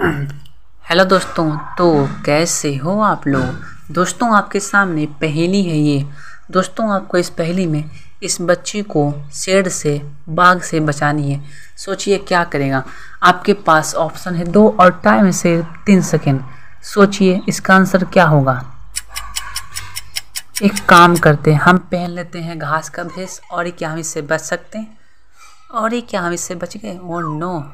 Hello दोस्तों तो कैसे हो आप लोग? दोस्तों, आपके सामने पहेली है ये। दोस्तों, आपको इस पहेली में इस बच्ची को शेड से, बाघ से बचानी है। सोचिए क्या करेगा। आपके पास ऑप्शन है दो और टाइम से तीन सेकेंड। सोचिए इसका आंसर क्या होगा। एक काम करते हैं, हम पहन लेते हैं घास का भेस। और क्या हम इससे बच सकते हैं? और क्या हम इससे बच गए? Oh oh no